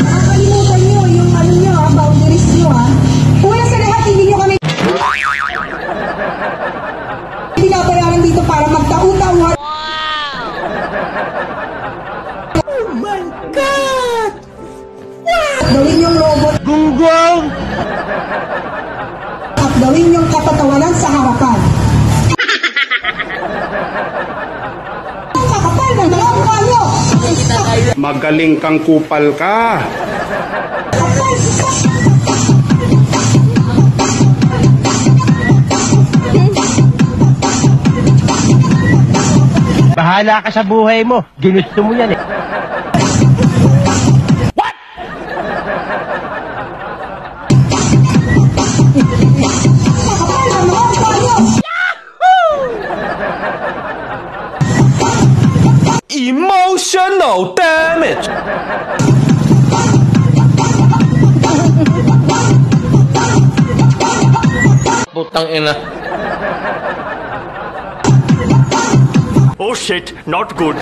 Nakakalimutan nyo yung ano nyo ha, boundaries nyo ha. Una sa lahat, hindi nyo kami binabayaran dito para magtau-tauhan. Oh my God! At gawin yung robot Gunggong! Magaling kang kupal ka. Bahala ka sa buhay mo. Ginusto mo yan eh. Kakapal Emotional damage. Putang ina. Oh shit, not good.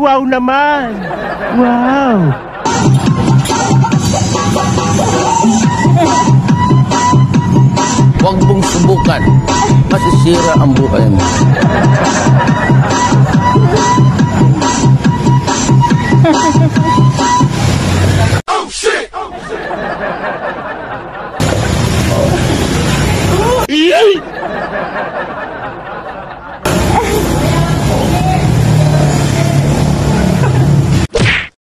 Wow naman! Wow! Huwag mong subukan. masisira ang buhay mo.